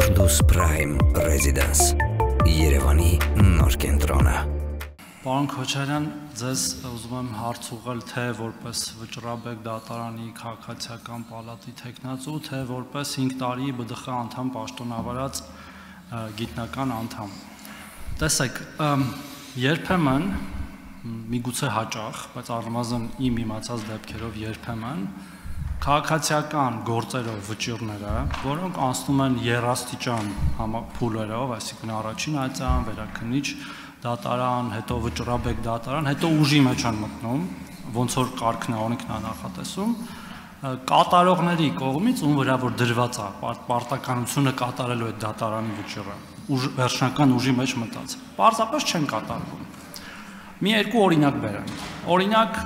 Firdaus Prime Residence Երևանի նոր կենտրոնը Պարոն Քոչարյան, ձեզ ուզում եմ հարց ուղղել թե որպես վճռաբեկ դատարանի քաղաքացիական պալատի տեխնացու, թե որպես 5 տարի ԲԴԽ անդամ պաշտոնավարած գիտնական անդամ։ Տեսեք, երբեմն միգուցե հաճախ, բայց առնվազն իմ իմացած դեպքերով երբեմն քաղաքացիական գործերով վճիրները, որոնք անցնում են երաստիճան փուլերով, այսինքն առաջին ացան, վերաքնիչ դատարան, հետո վճռաբեկ դատարան, հետո ուժի մեջ են մտնում, ոնց որ կարգն է, օրենքն է նախատեսում, կատարողների կողմից ում վրա որ դրված է պարտականությունը կատարելու այդ դատարանի վճիռը, ուժ վերջնական ուժի մեջ մտած։ Պարզապես չեն կատարվում։ Մի երկու օրինակ բերեմ։ Օրինակ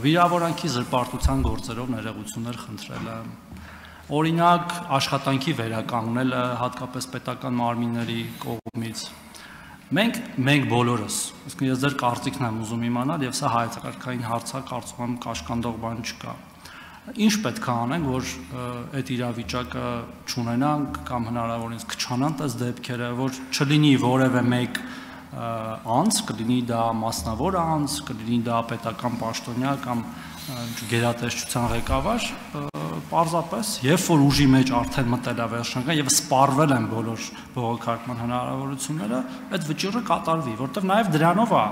վիրավորանքի զրպարտության գործերով ներողություններ խնդրելը, օրինակ աշխատանքի վերականգնելը հատկապես պետական մարմինների կողմից։ Մենք մենք բոլորս, իսկ ես ձեր կարծիքն եմ ուզում իմանալ եւ սա հայեցակարգային հարցա կարծում եմ կաշկանդող բան չկա։ Ինչ պետք է անենք, որ այդ իրավիճակը չունենանք կամ հնարավորինս քչանանք այս դեպքերը, որ չլինի որևէ մեկ անց, կլինի դա մասնավոր անց, կլինի դա պետական պաշտոնյա կամ գերատեսչության ղեկավար, պարզապես երբ որ ուժի մեջ արդեն մտել է վերջնական եւ սպառվել են բոլոր բողոքարկման հնարավորությունները, այդ վճիռը կատարվի, որտեղ նաեւ դրանով է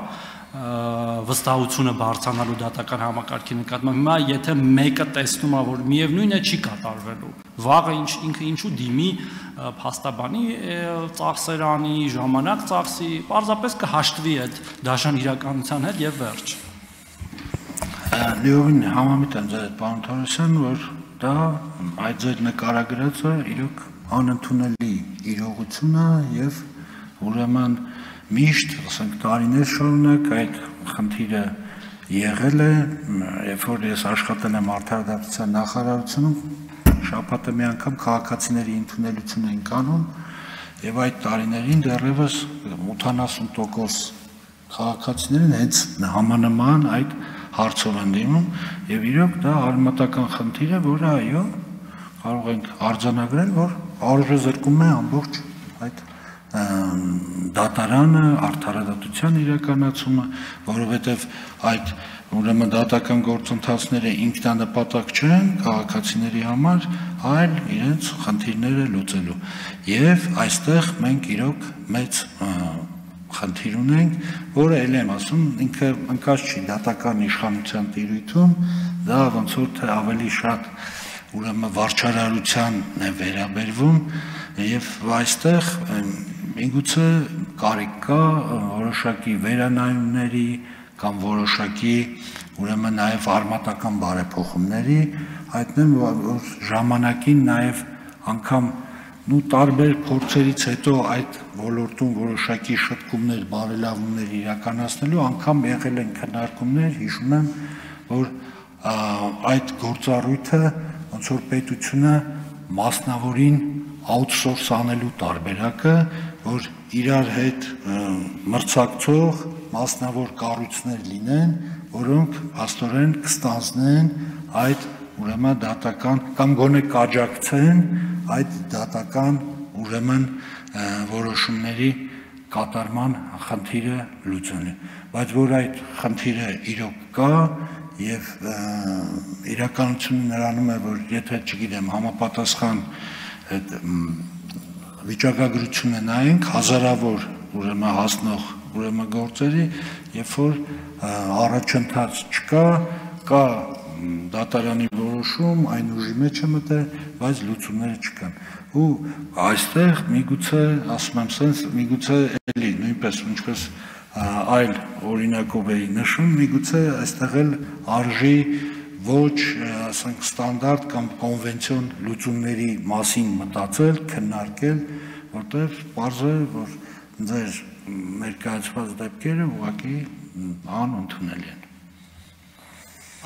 վստահությունը բարձրանալու դատական համակարգի նկատմամբ։ Հիմա եթե մեկը տեսնում է, որ միևնույնն է չի կատարվելու, վաղը ինչ ինքը ինչու դիմի փաստաբանի ծախսերանի, ժամանակ ծախսի, պարզապես կհաշտվի այդ դաշան իրականության հետ եւ վերջ։ Լեովին համամիտ եմ ձեր պարոն Թորոսյան, որ դա այդ ձեր նկարագրածը իրոք անընդունելի իրողություն է եւ ուրեմն միշտ, ասենք, տարիներ շարունակ այդ խնդիրը եղել է, երբ որ ես աշխատել եմ արդարադատության նախարարությունում, շաբաթը մի անգամ քաղաքացիների ընդունելություն են կանում եւ այդ տարիներին դեռևս 80% քաղաքացիներն հենց համանման այդ հարցով են դիմում եւ իրոք դա արմատական խնդիր է, որը այո կարող ենք արձանագրել, որ արժե զրկում է ամբողջ այդ դատարանը, արդարադատության իրականացումը, որովհետև այդ ուրեմն դատական գործընթացները ինքնանպատակ չեն քաղաքացիների համար, այլ իրենց խնդիրները լուծելու։ Եվ այստեղ մենք իրոք մեծ խնդիր ունենք, որը ել եմ ասում, ինքը ընկած չի դատական իշխանության տիրույթում, դա ոնց որ թե ավելի շատ ուրեմն վարչարարության է վերաբերվում եւ այստեղ միգուցե կարիք կա որոշակի վերանայումների կամ որոշակի ուրեմն նաև արմատական բարեփոխումների հայտնեմ որ ժամանակին նաև անգամ նու տարբեր փորձերից հետո այդ ոլորտում որոշակի շտկումներ, բարելավումներ իրականացնելու անգամ եղել են քննարկումներ, հիշում եմ, որ այդ գործառույթը ոնց որ պետությունը մասնավորին outsource անելու տարբերակը որ իրար հետ մրցակցող մասնավոր կառույցներ լինեն, որոնք աստորեն կստանձնեն այդ ուրեմն դատական կամ գոնե կաջակցեն այդ դատական ուրեմն որոշումների կատարման խնդիրը լուծելու բայց որ այդ խնդիրը իրոք կա եւ իրականությունը նրանում է որ եթե չգիտեմ համապատասխան վիճակագրությունը նայենք հազարավոր ուրեմն հասնող ուրեմն գործերի, երբ որ առաջընթաց չկա, կա դատարանի որոշում, այն ուժի մեջ է մտել, բայց լուծումները չկան։ Ու այստեղ միգուցե, ասում եմ, sense միգուցե էլի նույնպես ինչպես այլ օրինակով էի նշում, միգուցե այստեղ էլ արժի ոչ, ասենք, ստանդարտ կամ կոնվենցիոն լուծումների մասին մտածել, քննարկել, որտեղ པարզ է, որ ձեր ներկայացված դեպքերը ուղղակի անընդունելի են։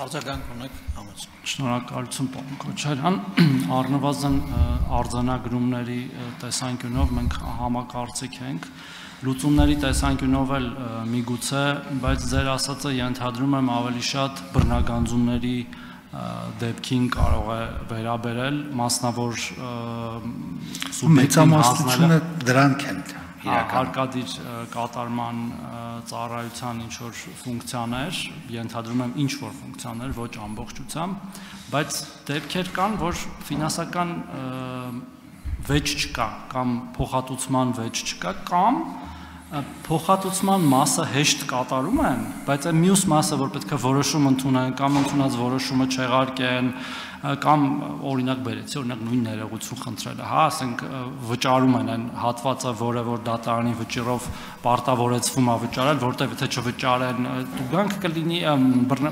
Արձագանք ունեք համաձայն։ Շնորհակալություն պարոն Քոչարյան։ Առնվազն արձանագրումների տեսանկյունով մենք համակարծիք ենք, լուծումների տեսանկյունով էլ միգուցե, բայց ձեր ասածը ենթադրում եմ ավելի շատ բռնագանձումների դեպքին կարող է վերաբերել մասնավոր մեծամասնությունը դրանք են հարկադիր կատարման ծառայության ինչ որ ֆունկցիաներ, ենթադրում եմ ինչ որ ֆունկցիաներ, ոչ ամբողջությամբ, բայց դեպքեր կան, որ ֆինանսական վեճ չկա կամ փոխհատուցման վեճ չկա կամ փոխհատուցման մասը հեշտ կատարում են, բայց այն մյուս մասը, որ պետք է որոշում ընդունեն կամ ընդունած որոշումը չեղարկեն, կամ օրինակ բերեցի, օրինակ նույն ներողություն խնդրելը, հա, ասենք վճարում են այն հատվածը, որը որ դատարանի վճիրով պարտավորեցվում է վճարել, որտեղ եթե չվճարեն, դուգանք կլինի,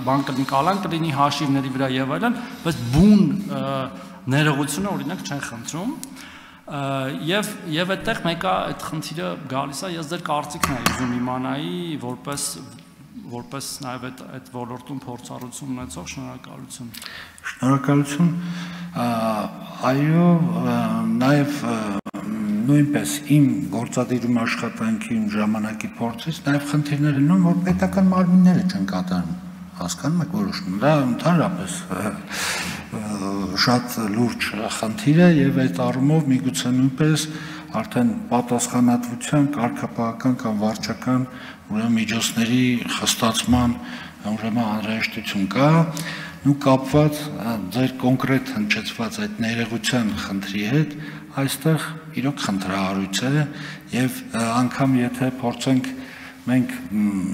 բան կլինի, կալան կլինի հաշիվների վրա եւ այլն, բայց բուն ներողությունը օրինակ չեն խնդրում եւ եւ այդտեղ մեկը այդ խնդիրը գալիս է ես ձեր կարծիքն եմ ուզում իմանայի որպես որպես նաեւ այդ այդ ոլորտում փորձառություն ունեցող շնորհակալություն շնորհակալություն այո նաեւ նույնպես իմ գործադիրում աշխատանքի ժամանակի փորձից նաեւ խնդիրներ լինում որ պետական մարմինները չեն կատարում հասկանում եք որոշում դա ընդհանրապես շատ լուրջ խնդիր է եւ այդ առումով միգուցե նույնպես արդեն պատասխանատվության կարգապահական կամ վարչական ուրեմն միջոցների խստացման ուրեմն անհրաժեշտություն կա ու կապված ձեր կոնկրետ հնչեցված այդ ներեգության խնդրի հետ այստեղ իրոք խնդրահարույց է եւ անգամ եթե փորձենք մենք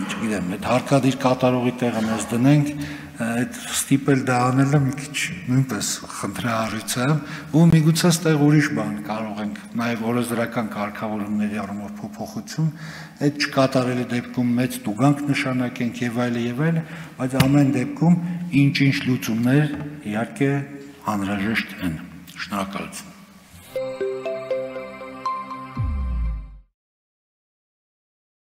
չգիտեմ այդ հարկադիր կատարողի տեղը մեզ դնենք այդ ստիպել դա անելը մի քիչ նույնպես խնդրահարույց է ու միգուցե ստեղ ուրիշ բան կարող ենք նաև օրենսդրական կարգավորումների առումով փոփոխություն այդ չկատարելի դեպքում մեծ դուգանք նշանակենք եւ այլը եւ այլը բայց ամեն դեպքում ինչ-ինչ լուծումներ իհարկե անհրաժեշտ են շնորհակալություն